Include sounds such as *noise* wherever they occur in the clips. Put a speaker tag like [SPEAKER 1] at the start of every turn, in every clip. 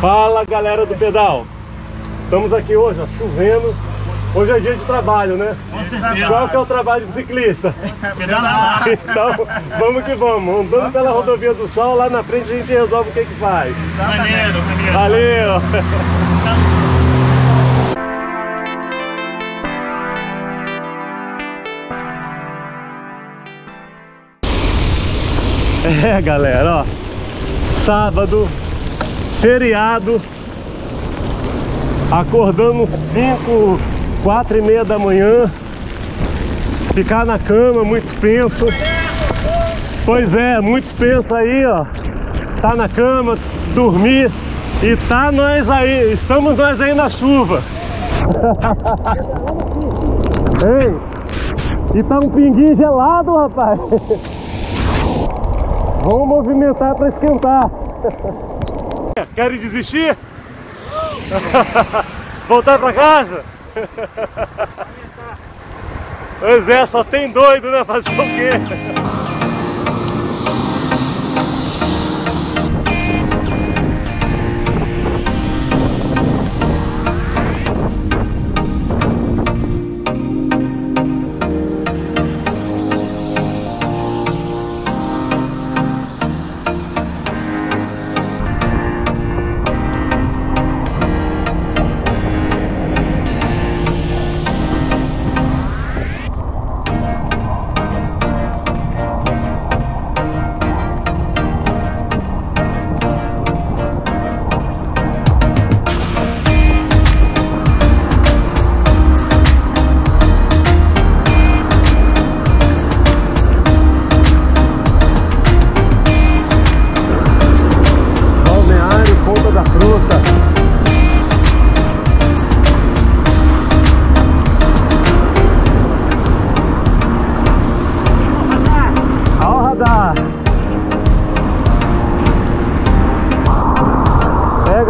[SPEAKER 1] Fala galera do pedal! Estamos aqui hoje, ó, chovendo. Hoje é dia de trabalho, né?
[SPEAKER 2] Com certeza.
[SPEAKER 1] Qual que é o trabalho de ciclista?
[SPEAKER 2] Pedalar. *laughs*
[SPEAKER 1] Então, vamos que vamos. Andando pela rodovia do Sol, lá na frente a gente resolve o que que faz.
[SPEAKER 2] Maneiro, maneiro.
[SPEAKER 1] Valeu! *laughs* É, galera, ó. Sábado, feriado. Acordamos 5, 4 e meia da manhã. Ficar na cama, muito penso. Pois é, muito penso aí, ó. Tá na cama, dormir. E tá nós aí, estamos nós aí na chuva. *laughs* Ei, e tá um pinguinho gelado, rapaz. *laughs* Vamos movimentar para esquentar. *laughs* Querem desistir? *laughs* Voltar para casa? *laughs* Pois é, só tem doido, né? Fazer o quê?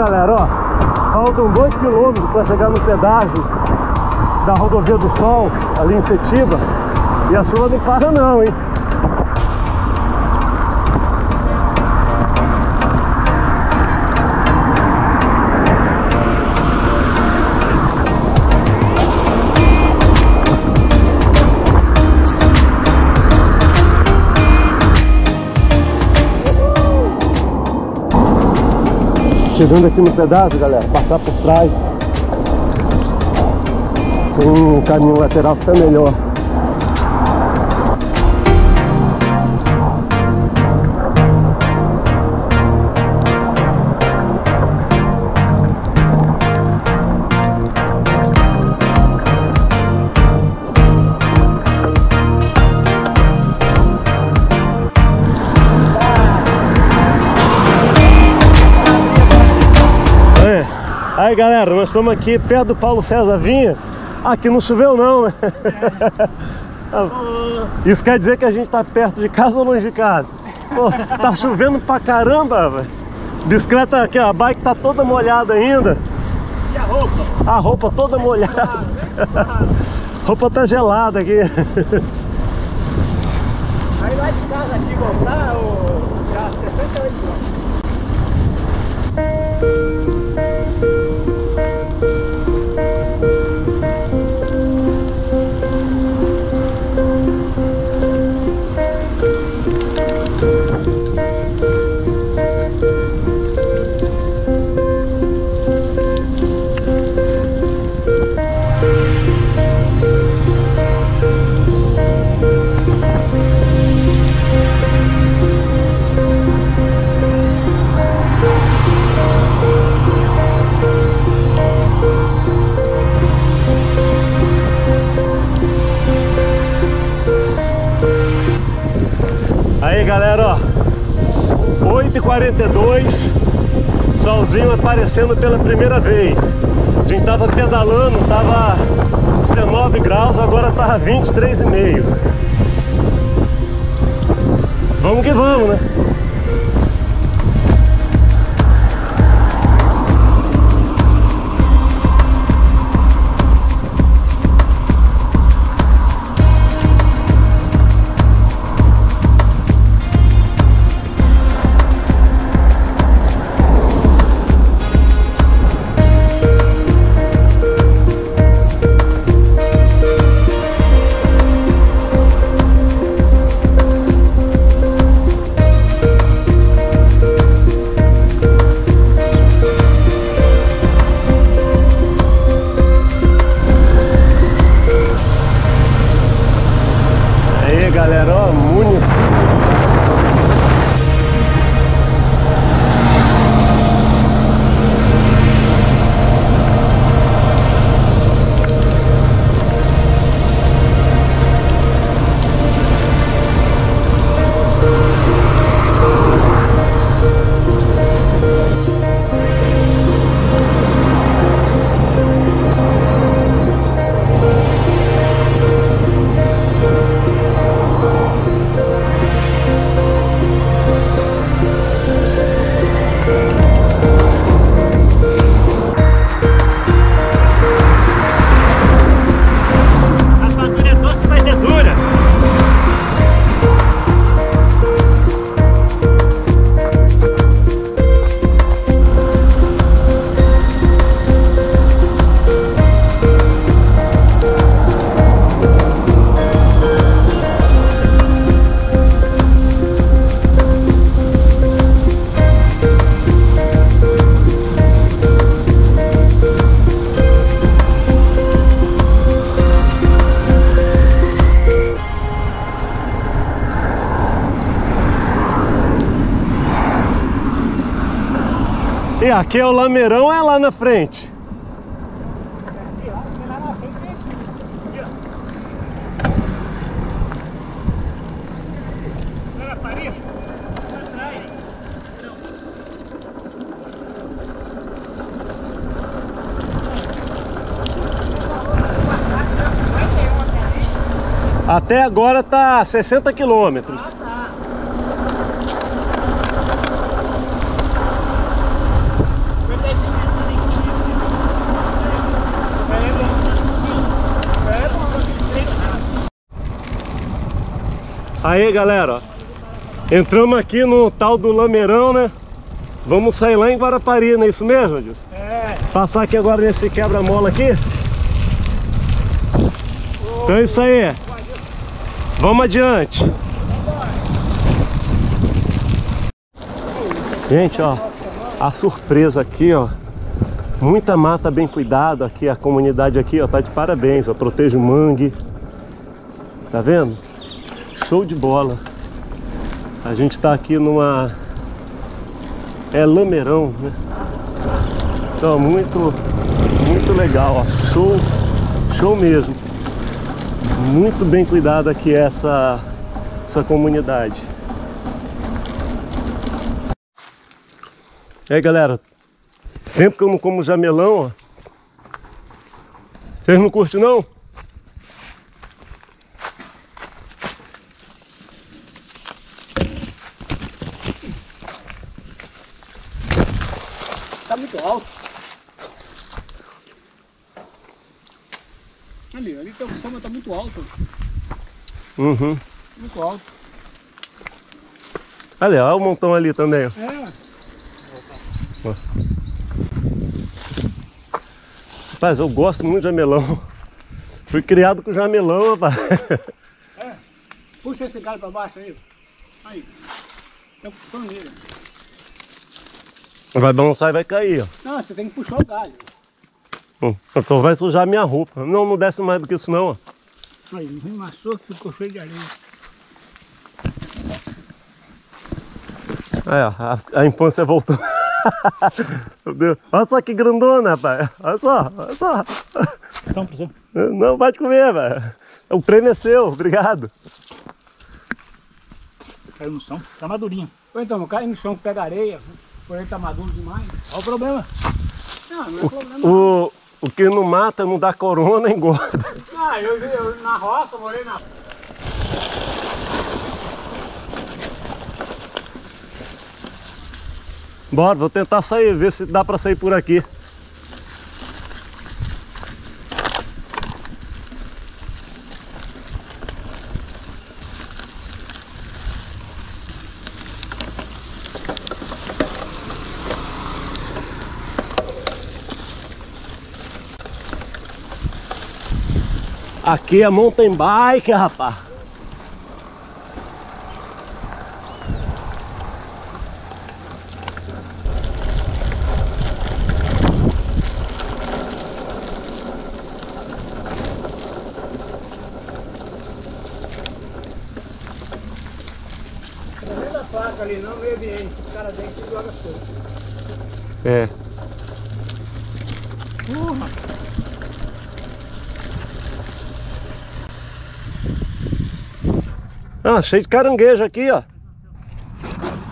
[SPEAKER 1] Galera, ó. Faltam 2 quilômetros para chegar no pedágio da rodovia do Sol, ali em Setiba. E a chuva não para não, hein? Chegando aqui no pedaço, galera, passar por trás. Tem um caminho lateral que tá melhor. Aí galera, nós estamos aqui perto do Paulo César Vinha. Aqui não choveu não, né? Isso quer dizer que a gente está perto de casa ou longe de casa? Pô, tá chovendo pra caramba, velho. Bicicleta aqui, ó, a bike tá toda molhada ainda.
[SPEAKER 2] E a roupa?
[SPEAKER 1] A roupa toda molhada. A roupa tá gelada aqui.
[SPEAKER 2] Aí lá de casa aqui voltar, já 68
[SPEAKER 1] 42, solzinho aparecendo pela primeira vez. A gente tava pedalando, tava 19 graus, agora tá tava 23,5. Vamos que vamos, né? galera, ó, munição aqui é o lameirão é lá na frente? Até agora tá 60 quilômetros. Aí galera, entramos aqui no tal do Lameirão, né? Vamos sair lá em Guarapari, não é isso mesmo?
[SPEAKER 2] É,
[SPEAKER 1] Passar aqui agora nesse quebra-mola aqui. Então é isso aí. Vamos adiante. Gente, ó, a surpresa aqui, ó. Muita mata bem cuidada aqui, a comunidade aqui, ó, tá de parabéns, ó. Protege o mangue. Tá vendo? Show de bola. A gente tá aqui numa é lameirão, né? Então, muito muito legal, ó. Show, show mesmo. Muito bem cuidada aqui essa essa comunidade. E aí, galera, tempo que eu não como jamelão, ó. Vocês não curtem não?
[SPEAKER 2] tá muito alto. Ali, ali tá, o samba tá muito alto.
[SPEAKER 1] Uhum.
[SPEAKER 2] Muito alto.
[SPEAKER 1] Olha, olha o montão ali também, ó.
[SPEAKER 2] É,
[SPEAKER 1] Rapaz, eu gosto muito de jamelão. Fui criado com jamelão, rapaz.
[SPEAKER 2] é. Puxa esse cara pra baixo aí. Aí. Tem opção nele.
[SPEAKER 1] Vai balançar e vai cair, ó.
[SPEAKER 2] Não, você tem que puxar o galho.
[SPEAKER 1] Hum, Então vai sujar minha roupa. Não, não desce mais do que isso não, ó.
[SPEAKER 2] Aí, não amassou, ficou cheio de areia.
[SPEAKER 1] Aí, ó, a, a infância voltou. *laughs* Meu Deus. Olha só que grandona, rapaz. Olha só, olha só.
[SPEAKER 2] Então, você.
[SPEAKER 1] Não, vai te comer, velho. O prêmio é seu, obrigado.
[SPEAKER 2] Caiu no chão. Tá madurinho. Ou então, cai no chão, pega areia. Por aí tá maduro demais. Olha o problema. Não, não é problema. não.
[SPEAKER 1] O, que não mata, não dá corona, *laughs* engorda.
[SPEAKER 2] Ah, eu, eu na roça, morei na.
[SPEAKER 1] Bora, vou tentar sair, ver se dá pra sair por aqui. Aqui é mountain bike, rapaz.
[SPEAKER 2] Não da placa ali, não, meio ambiente. O cara vem que joga fogo.
[SPEAKER 1] É. Ah, cheio de caranguejo aqui, ó.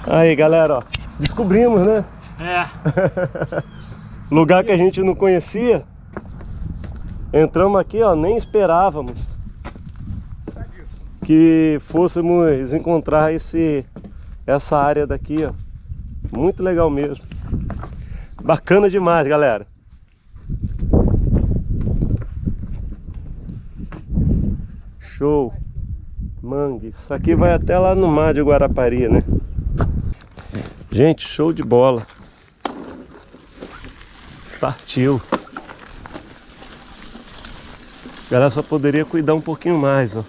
[SPEAKER 1] Aí, galera, ó. Descobrimos, né?
[SPEAKER 2] É. *laughs*
[SPEAKER 1] Lugar que a gente não conhecia. Entramos aqui, ó, nem esperávamos que fôssemos encontrar esse essa área daqui, ó. Muito legal mesmo. Bacana demais, galera. Show. Mangue. Isso aqui vai até lá no mar de Guarapari, né? Gente, show de bola. Partiu. Galera só poderia cuidar um pouquinho mais, ó.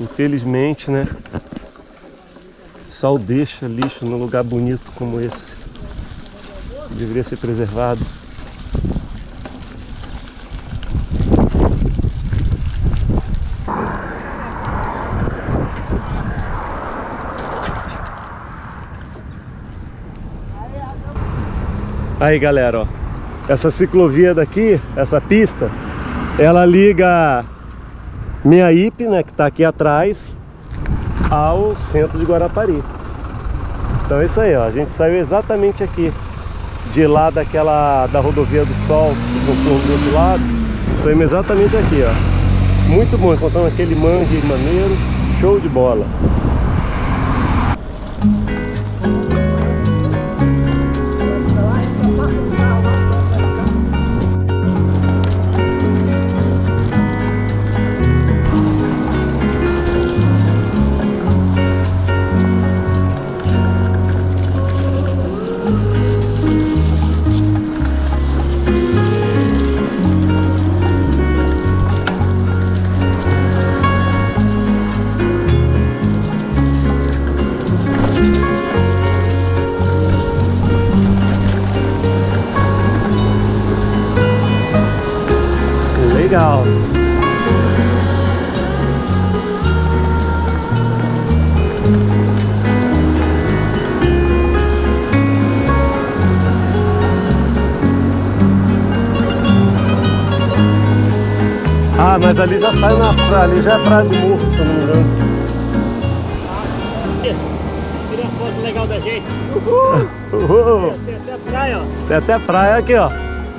[SPEAKER 1] Infelizmente, né? Só deixa lixo num lugar bonito como esse. Deveria ser preservado. Aí galera, ó. Essa ciclovia daqui, essa pista, ela liga Meaípe, né, que tá aqui atrás, ao centro de Guarapari. Então é isso aí, ó. A gente saiu exatamente aqui de lá daquela da rodovia do Sol, do outro lado. Saímos exatamente aqui, ó. Muito bom, encontramos aquele mangue maneiro, show de bola. Legal. Ah, mas ali já sai na praia, ali já é praia do morro, se eu não me engano.
[SPEAKER 2] Tira uma foto legal da gente.
[SPEAKER 1] Uhul.
[SPEAKER 2] Tem até a praia, ó.
[SPEAKER 1] Tem até praia aqui, ó.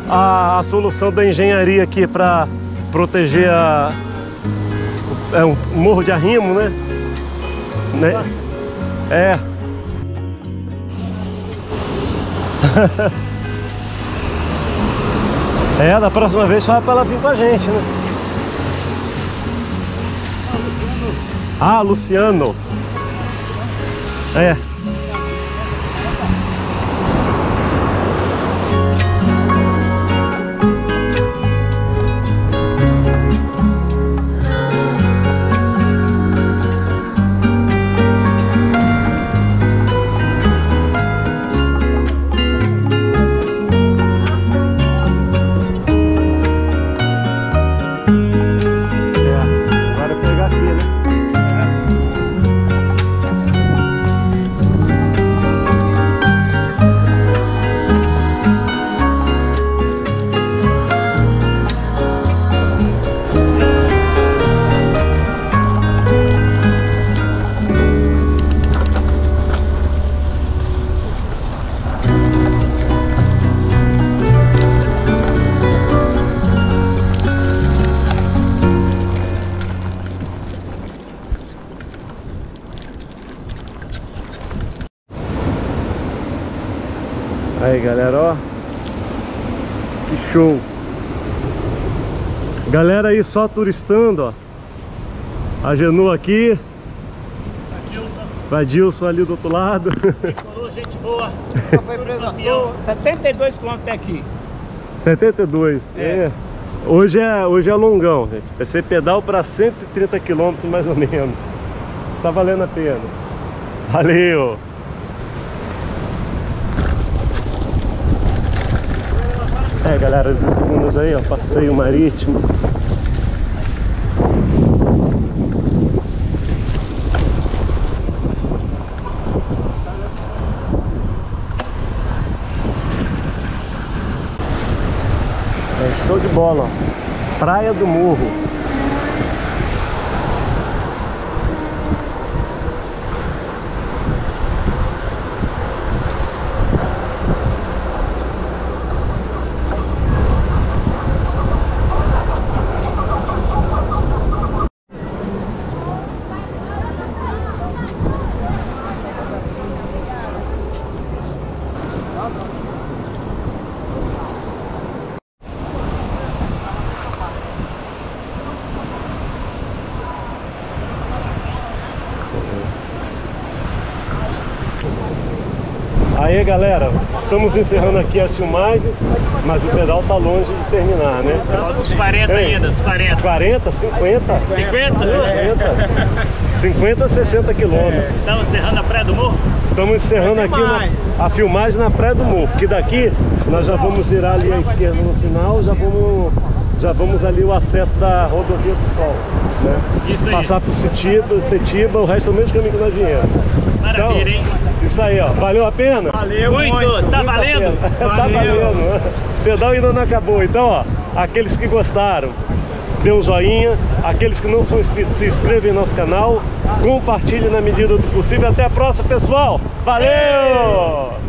[SPEAKER 1] A, a solução da engenharia aqui para proteger a, é um morro de arrimo, né? né? É. *laughs* é, da próxima vez só pra ela vir com a gente, né? Ah, Luciano. É, galera, ó Que show Galera aí só turistando, ó A Genu aqui
[SPEAKER 2] Adilson,
[SPEAKER 1] O Adilson ali do outro lado *laughs*
[SPEAKER 2] gente boa.
[SPEAKER 3] Foi preso à
[SPEAKER 2] Campeão.
[SPEAKER 3] toa.
[SPEAKER 2] 72 km até aqui.
[SPEAKER 1] 72
[SPEAKER 2] É.
[SPEAKER 1] é. Hoje é, hoje é longão, gente Vai ser pedal para 130 km mais ou menos Tá valendo a pena Valeu É galera, as segundas aí, ó, passeio marítimo É show de bola, ó. Praia do Morro. Aí galera, estamos encerrando aqui as filmagens, mas o pedal tá longe de terminar, né?
[SPEAKER 2] Uns 40
[SPEAKER 1] Ei.
[SPEAKER 2] ainda, uns 40.
[SPEAKER 1] 40, 50?
[SPEAKER 2] 50?
[SPEAKER 1] 50, 50 60 quilômetros.
[SPEAKER 2] Estamos encerrando a Praia do Morro?
[SPEAKER 1] Estamos encerrando aqui na- a filmagem na Praia do Morro, porque daqui nós já vamos virar ali à esquerda no final, já vamos já vamos ali o acesso da rodovia do Sol. Né?
[SPEAKER 3] Isso aí.
[SPEAKER 1] Passar por Setiba, Setiba, o resto é o mesmo caminho que nós viemos.
[SPEAKER 3] Maravilha,
[SPEAKER 1] Então,
[SPEAKER 3] hein?
[SPEAKER 1] Isso aí, ó. Valeu a pena?
[SPEAKER 2] Valeu
[SPEAKER 3] Muito, tá
[SPEAKER 1] Muito
[SPEAKER 3] valendo? *laughs*
[SPEAKER 1] tá valendo. O pedal ainda não acabou. Então, ó, aqueles que gostaram, dê um joinha. Aqueles que não são inscritos, se inscrevam em nosso canal. Compartilhe na medida do possível. Até a próxima, pessoal. Valeu!